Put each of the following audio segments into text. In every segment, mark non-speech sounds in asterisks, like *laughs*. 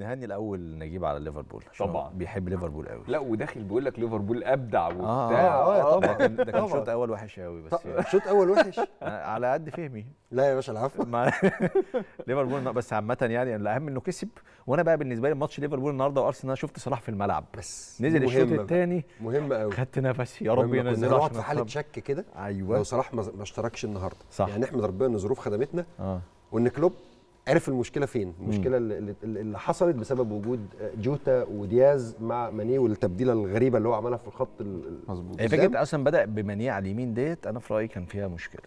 نهني الأول نجيب على ليفربول طبعاً. بيحب ليفربول قوي لا وداخل بيقول لك ليفربول أبدع آه وبتاع. آه طبعاً. *laughs* ده كان ده كان طبعاً. شوط أول وحش قوي بس يعني شوط أول وحش. على قد فهمي. لا يا باشا العفو. *laughs* *laughs* ليفربول بس عامة يعني الأهم إنه كسب. وأنا بقى بالنسبة لي ماتش ليفربول النهارده وأرسنال أنا شفت صلاح في الملعب. بس نزل الشوط. الثاني مهمه قوي خدت نفسي. يا رب ينزله نقعد عشان في حالة. شك كده. لو أيوه صلاح ما ما اشتركش النهارده. صح. يعني إحمد ربنا ان الظروف خدمتنا. آه. وإن كلوب عرف المشكلة فين؟ المشكلة اللي, اللي- اللي حصلت بسبب وجود جوتا ودياز مع ماني والتبديلة الغريبة اللي هو عملها في الخط قدام. فكرة أصلا بدأ بمنيع على اليمين ديت أنا في رأيي كان فيها مشكلة.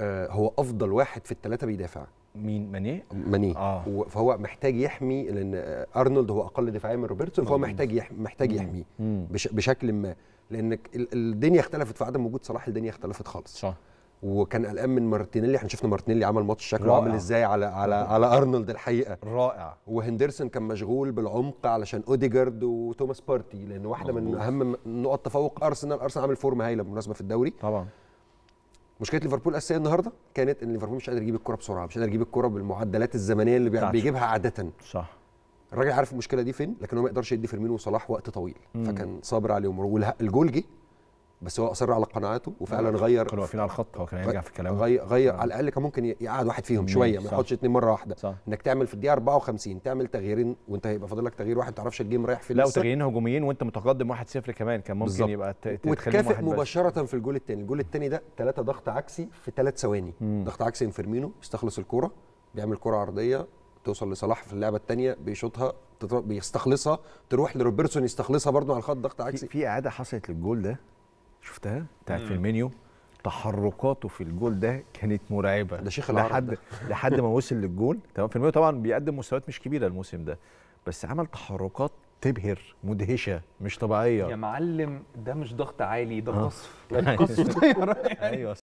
آه هو أفضل واحد في الثلاثه بيدافع. مين؟ ماني؟ ماني. آه. فهو محتاج يحمي لأن أرنولد هو أقل دفاعيا من روبرتسون فهو مظبوط. محتاج يحمي محتاج يحميه. بش بشكل ما. لأن ال- الدنيا اختلفت في عدم وجود صلاح الدنيا اختلفت خالص. صح. وكان قلقان من مارتينيلي. إحنا شفنا مارتينيلي عمل ماتش شكله. عامل إزاي على على على أرنولد الحقيقة. رائع. وهندرسون كان مشغول بالعمق علشان أوديجارد وتوماس بارتي لأن واحدة من مظبوط. أهم نقط تفوق أرسنال. أرسنال عامل فورمة هايلة بالمناسبة في الدوري. طبعا. مشكلة ليفربول الاساسيه النهارده كانت إن ليفربول مش قادر يجيب الكرة بسرعة مش قادر يجيب الكرة بالمعدلات الزمنية اللي بتاعته. بيجيبها عادة. صح. الراجل عارف المشكلة دي فين؟ لكن هو ما يقدرش يدي فيرمينو وصلاح وقت طويل. فكان صابر عليهم. والجول جه. بس هو اصر على قناعاته وفعلا غير كانوا واقفين على الخط هو كان هيرجع في كلامه غير, غير على الأقل كان ممكن يقعد واحد فيهم شوية ما. يحطش اتنين مرة واحدة صح. إنك تعمل في الدقيقة 54 تعمل تغييرين وأنت هيبقى فاضل لك تغيير واحد ما تعرفش ال game رايح فين لا. وتغييرين هجوميين وأنت متقدم 1-0 كمان كان ممكن بالظبط. يبقى وتكافئ واحد بس. مباشرة في الجول الثاني الجول الثاني ده ثلاثة ضغط عكسي في ثلاث ثواني ضغط عكسي من فيرمينو يستخلص الكورة بيعمل كره عرضية توصل لصلاح في اللعبة الثانية بيشوطها بيستخلصها تروح لروبرتسون يستخلصها برضه على الخط ضغط عكسي في إعادة حصلت للجول ده شفتها؟ بتاعت فيرمينو تحركاته في الجول ده كانت مرعبة. ده شيخ العرب لحد ده. لحد ما *laughs* وصل للجول. تمام؟ فيرمينو طبعا بيقدم مستويات مش كبيرة الموسم ده. بس عمل تحركات تبهر مدهشة مش طبيعية. يا معلم ده مش ضغط عالي ده آه. قصف. *laughs* أيوه.